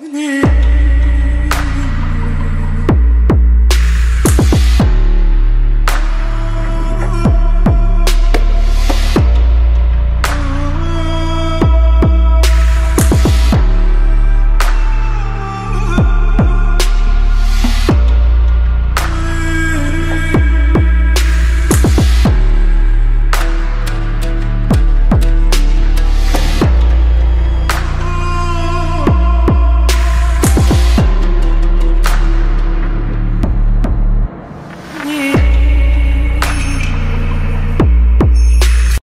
Yeah.